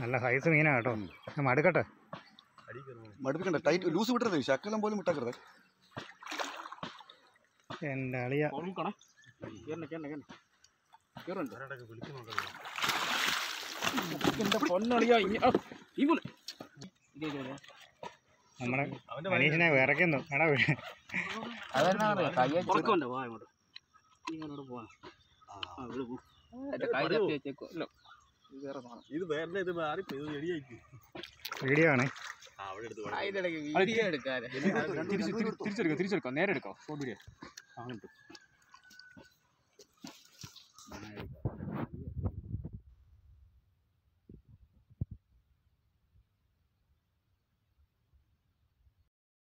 നല്ല സൈസ് മീനാ കേട്ടോ. ഞാൻ മടുക്കട്ടെ. മടുപ്പിക്കണ്ട ടൈറ്റ് ലൂസ് വിട്ടരുത്. ശക്കലം പോലും വിട്ടാക്കരുത് എന്റെ അളിയ. നമ്മുടെ മനീഷിനെ വിറയ്ക്കുന്നു എടാ ഉറക്കമുണ്ട്? വാ ഇങ്ങോട്ട്. നീ ഇങ്ങോട്ട് പോവാ. ആ ഇവിടെ പോ. ഇല്ല ഇത് വേറെ ഇത് വേറെ ഇത് മാറി റെഡിയാക്കി വീഡിയോ ആണ് തിരിച്ചെടുക്കാം തിരിച്ചെടുക്കാം. നേരെ എടുക്കാം. വീഡിയോ. അങ്ങോട്ട്.